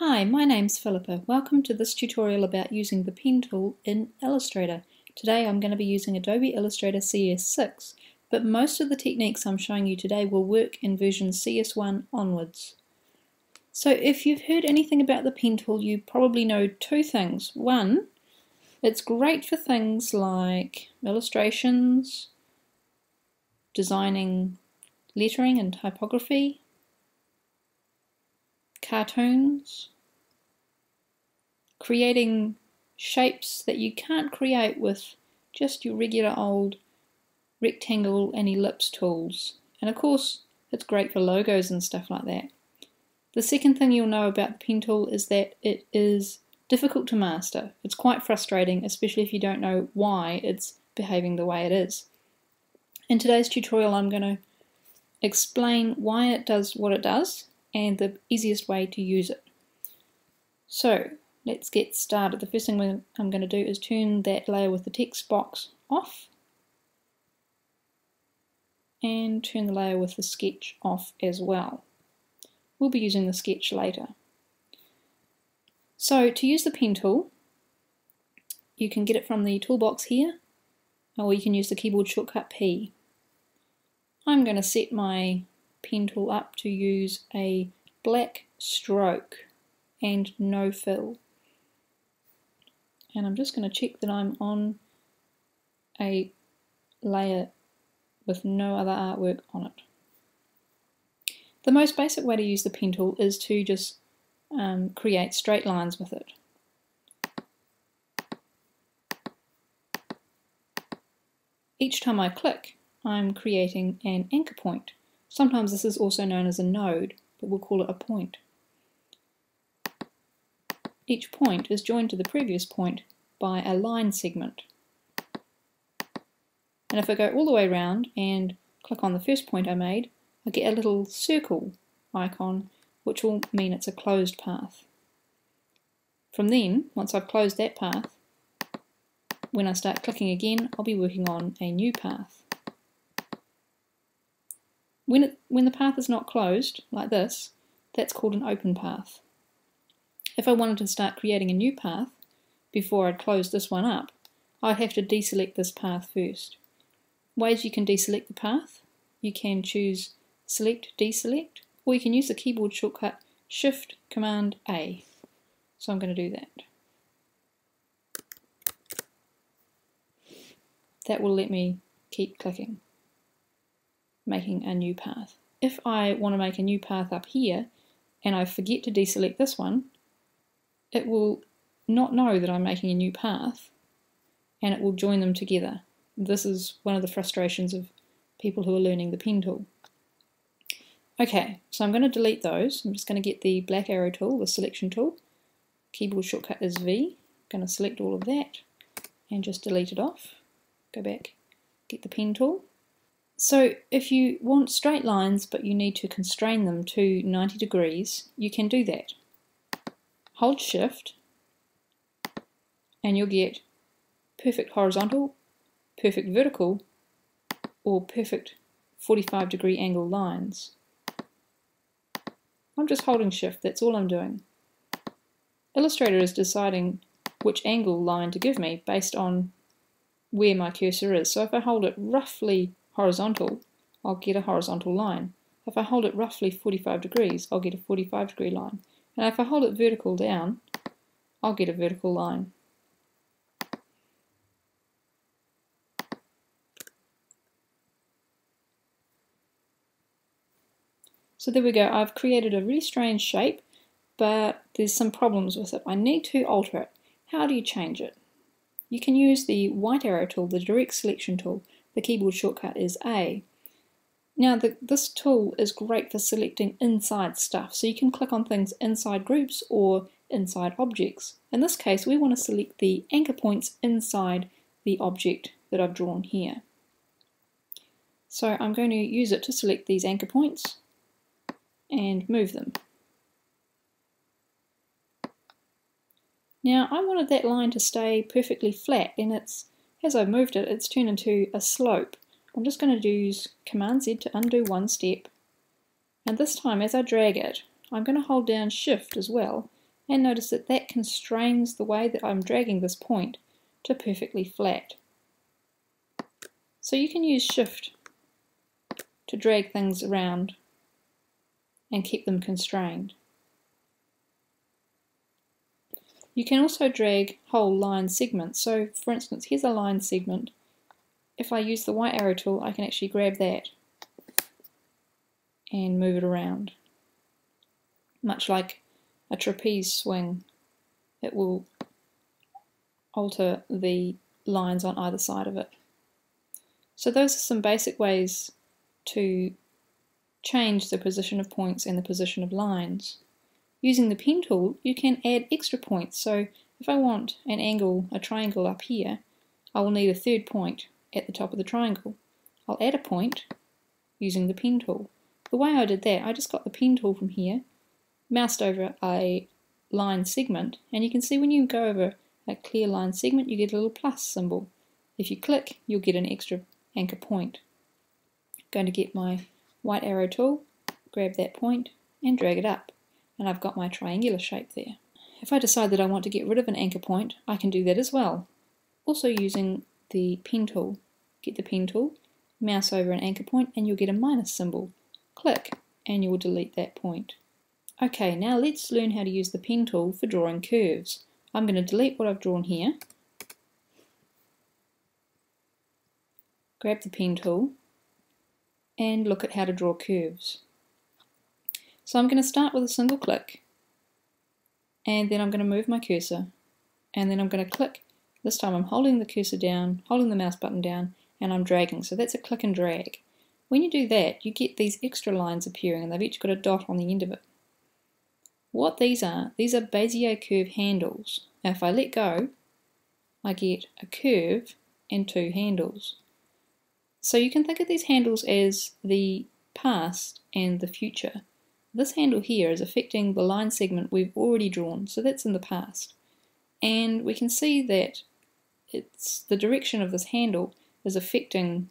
Hi, my name's Philippa. Welcome to this tutorial about using the pen tool in Illustrator. Today I'm going to be using Adobe Illustrator CS6, but most of the techniques I'm showing you today will work in version CS1 onwards. So if you've heard anything about the pen tool, you probably know two things. One, it's great for things like illustrations, designing lettering and typography, cartoons, creating shapes that you can't create with just your regular old rectangle and ellipse tools. And of course, it's great for logos and stuff like that. The second thing you'll know about the pen tool is that it is difficult to master. It's quite frustrating, especially if you don't know why it's behaving the way it is. In today's tutorial, I'm going to explain why it does what it does and the easiest way to use it. So let's get started. The first thing I'm going to do is turn that layer with the text box off and turn the layer with the sketch off as well. We'll be using the sketch later. So to use the pen tool, you can get it from the toolbox here, or you can use the keyboard shortcut P. I'm going to set my pen tool up to use a black stroke and no fill. And I'm just going to check that I'm on a layer with no other artwork on it. The most basic way to use the pen tool is to just um, create straight lines with it. Each time I click, I'm creating an anchor point. Sometimes this is also known as a node, but we'll call it a point. Each point is joined to the previous point by a line segment. And if I go all the way around and click on the first point I made, I get a little circle icon, which will mean it's a closed path. From then, once I've closed that path, when I start clicking again, I'll be working on a new path. When, it, when the path is not closed, like this, that's called an open path. If I wanted to start creating a new path before I'd close this one up, I'd have to deselect this path first. Ways you can deselect the path, you can choose select, deselect, or you can use the keyboard shortcut Shift Command A. So I'm going to do that. That will let me keep clicking making a new path. If I want to make a new path up here and I forget to deselect this one, it will not know that I'm making a new path and it will join them together. This is one of the frustrations of people who are learning the pen tool. Okay, so I'm going to delete those. I'm just going to get the black arrow tool, the selection tool. Keyboard shortcut is V. I'm going to select all of that and just delete it off. Go back, get the pen tool. So if you want straight lines but you need to constrain them to 90 degrees, you can do that. Hold shift and you'll get perfect horizontal, perfect vertical, or perfect 45 degree angle lines. I'm just holding shift, that's all I'm doing. Illustrator is deciding which angle line to give me based on where my cursor is. So if I hold it roughly horizontal, I'll get a horizontal line. If I hold it roughly 45 degrees, I'll get a 45 degree line. And if I hold it vertical down, I'll get a vertical line. So there we go, I've created a really strange shape, but there's some problems with it. I need to alter it. How do you change it? You can use the white arrow tool, the direct selection tool, the keyboard shortcut is A. Now the, this tool is great for selecting inside stuff, so you can click on things inside groups or inside objects. In this case we want to select the anchor points inside the object that I've drawn here. So I'm going to use it to select these anchor points and move them. Now I wanted that line to stay perfectly flat and it's as I've moved it, it's turned into a slope. I'm just going to use Command Z to undo one step. And this time, as I drag it, I'm going to hold down Shift as well, and notice that that constrains the way that I'm dragging this point to perfectly flat. So you can use shift to drag things around and keep them constrained. You can also drag whole line segments. So for instance, here's a line segment. If I use the white arrow tool, I can actually grab that and move it around. Much like a trapeze swing, it will alter the lines on either side of it. So those are some basic ways to change the position of points and the position of lines. Using the pen tool, you can add extra points. So if I want an angle, a triangle up here, I will need a third point at the top of the triangle. I'll add a point using the pen tool. The way I did that, I just got the pen tool from here, moused over a line segment, and you can see when you go over a clear line segment, you get a little plus symbol. If you click, you'll get an extra anchor point. I'm going to get my white arrow tool, grab that point and drag it up and I've got my triangular shape there. If I decide that I want to get rid of an anchor point, I can do that as well. Also using the pen tool. Get the pen tool, mouse over an anchor point and you'll get a minus symbol. Click and you will delete that point. Okay, now let's learn how to use the pen tool for drawing curves. I'm going to delete what I've drawn here grab the pen tool and look at how to draw curves. So I'm going to start with a single click and then I'm going to move my cursor and then I'm going to click. This time I'm holding the cursor down, holding the mouse button down and I'm dragging. So that's a click and drag. When you do that you get these extra lines appearing and they've each got a dot on the end of it. What these are, these are Bezier curve handles. Now if I let go I get a curve and two handles. So you can think of these handles as the past and the future. This handle here is affecting the line segment we've already drawn, so that's in the past. And we can see that it's the direction of this handle is affecting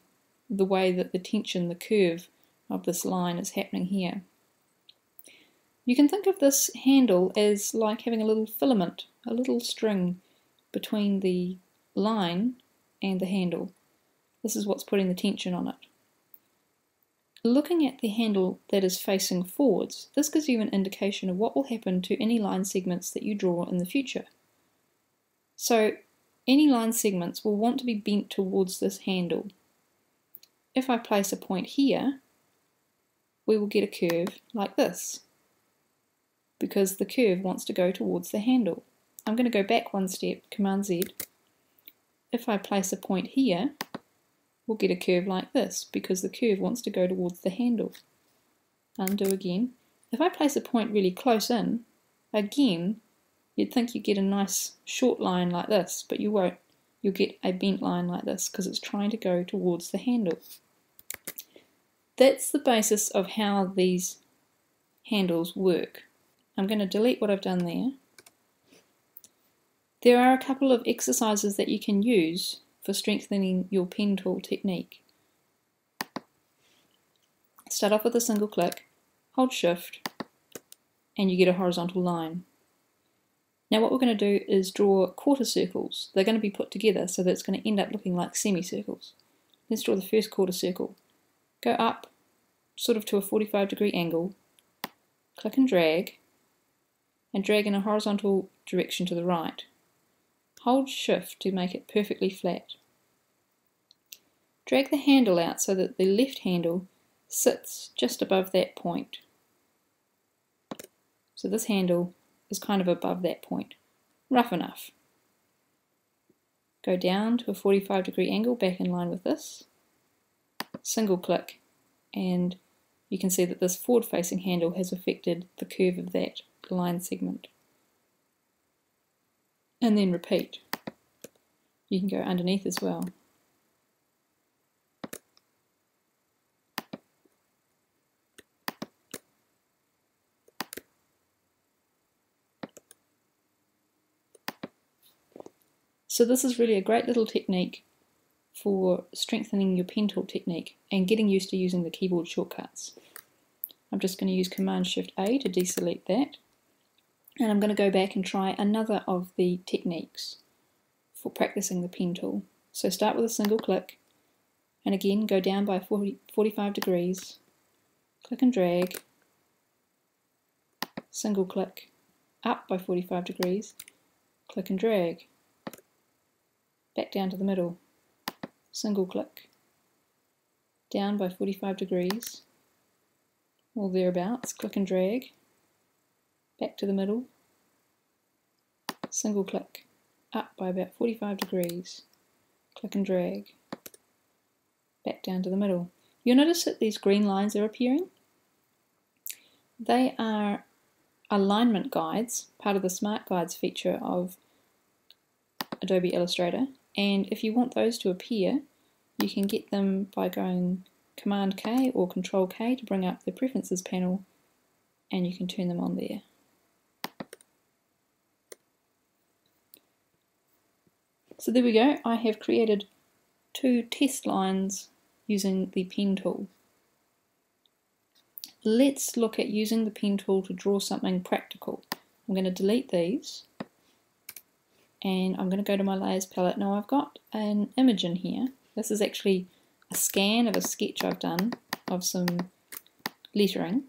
the way that the tension, the curve of this line is happening here. You can think of this handle as like having a little filament, a little string between the line and the handle. This is what's putting the tension on it. Looking at the handle that is facing forwards, this gives you an indication of what will happen to any line segments that you draw in the future. So any line segments will want to be bent towards this handle. If I place a point here, we will get a curve like this because the curve wants to go towards the handle. I'm going to go back one step, Command Z. If I place a point here, we'll get a curve like this because the curve wants to go towards the handle. Undo again. If I place a point really close in, again, you'd think you'd get a nice short line like this, but you won't. You'll get a bent line like this because it's trying to go towards the handle. That's the basis of how these handles work. I'm going to delete what I've done there. There are a couple of exercises that you can use for strengthening your pen tool technique. Start off with a single click, hold shift, and you get a horizontal line. Now what we're going to do is draw quarter circles. They're going to be put together so that it's going to end up looking like semicircles. Let's draw the first quarter circle. Go up sort of to a 45 degree angle, click and drag, and drag in a horizontal direction to the right. Hold shift to make it perfectly flat. Drag the handle out so that the left handle sits just above that point. So this handle is kind of above that point. Rough enough. Go down to a 45 degree angle back in line with this. Single click and you can see that this forward facing handle has affected the curve of that line segment and then repeat. You can go underneath as well. So this is really a great little technique for strengthening your pen tool technique and getting used to using the keyboard shortcuts. I'm just going to use Command Shift A to deselect that And I'm going to go back and try another of the techniques for practicing the pen tool. So start with a single click and again go down by 40, 45 degrees, click and drag, single click, up by 45 degrees, click and drag, back down to the middle, single click, down by 45 degrees, or thereabouts, click and drag, back to the middle, single click, up by about 45 degrees, click and drag, back down to the middle. You'll notice that these green lines are appearing. They are alignment guides, part of the Smart Guides feature of Adobe Illustrator, and if you want those to appear, you can get them by going Command K or Control K to bring up the Preferences panel, and you can turn them on there. So there we go, I have created two test lines using the pen tool. Let's look at using the pen tool to draw something practical. I'm going to delete these and I'm going to go to my layers palette. Now I've got an image in here. This is actually a scan of a sketch I've done of some lettering.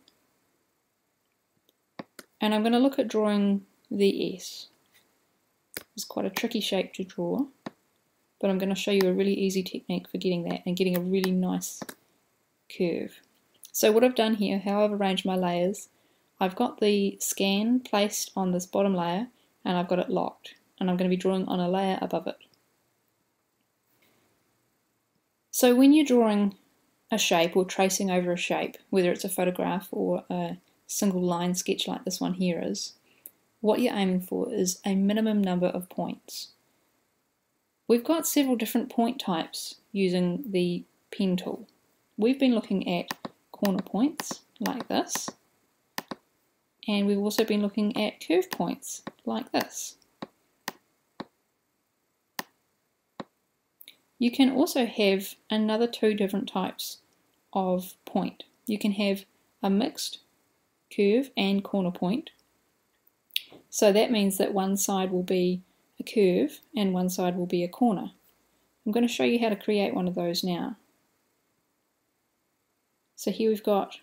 And I'm going to look at drawing the S. It's quite a tricky shape to draw, but I'm going to show you a really easy technique for getting that and getting a really nice curve. So what I've done here, how I've arranged my layers, I've got the scan placed on this bottom layer and I've got it locked and I'm going to be drawing on a layer above it. So when you're drawing a shape or tracing over a shape, whether it's a photograph or a single line sketch like this one here is, what you're aiming for is a minimum number of points. We've got several different point types using the pen tool. We've been looking at corner points like this and we've also been looking at curve points like this. You can also have another two different types of point. You can have a mixed curve and corner point so that means that one side will be a curve and one side will be a corner. I'm going to show you how to create one of those now. So here we've got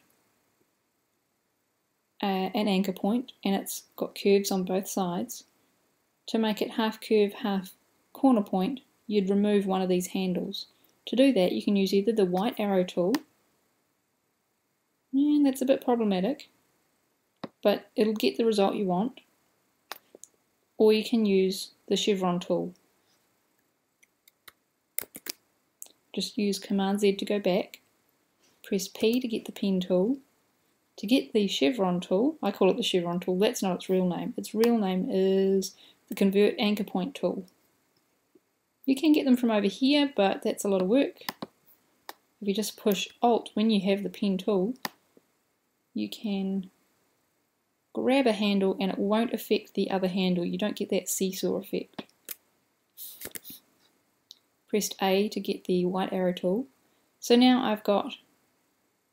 uh, an anchor point and it's got curves on both sides. To make it half curve, half corner point, you'd remove one of these handles. To do that, you can use either the white arrow tool, and that's a bit problematic, but it'll get the result you want, or you can use the chevron tool. Just use Command Z to go back, press P to get the pen tool. To get the chevron tool, I call it the chevron tool, that's not its real name. Its real name is the convert anchor point tool. You can get them from over here, but that's a lot of work. If you just push Alt when you have the pen tool, you can grab a handle and it won't affect the other handle. You don't get that seesaw effect. Pressed A to get the white arrow tool. So now I've got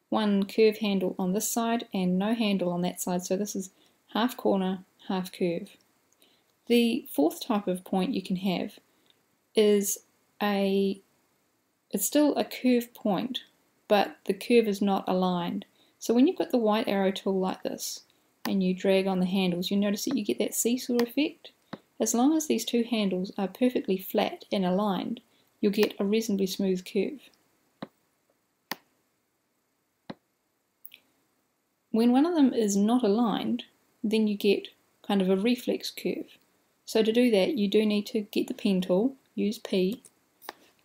one curve handle on this side and no handle on that side. So this is half corner, half curve. The fourth type of point you can have is a, it's still a curve point, but the curve is not aligned. So when you've got the white arrow tool like this, and you drag on the handles, you notice that you get that seesaw effect. As long as these two handles are perfectly flat and aligned, you'll get a reasonably smooth curve. When one of them is not aligned, then you get kind of a reflex curve. So to do that, you do need to get the pen tool, use P,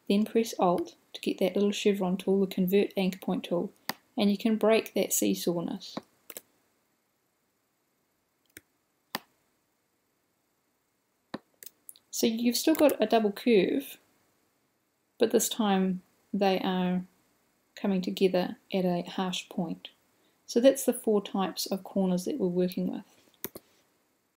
then press Alt to get that little chevron tool, the convert anchor point tool, and you can break that seesawness. So you've still got a double curve, but this time they are coming together at a harsh point. So that's the four types of corners that we're working with.